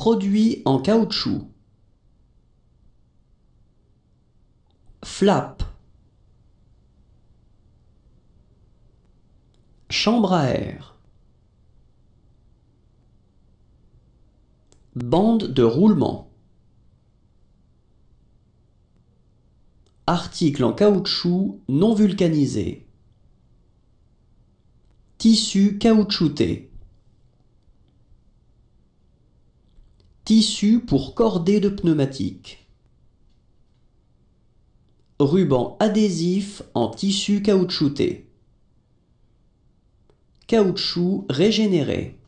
Produit en caoutchouc. Flap. Chambre à air. Bande de roulement. Article en caoutchouc non vulcanisé. Tissu caoutchouté. Tissu pour cordée de pneumatique. Ruban adhésif en tissu caoutchouté. Caoutchouc régénéré.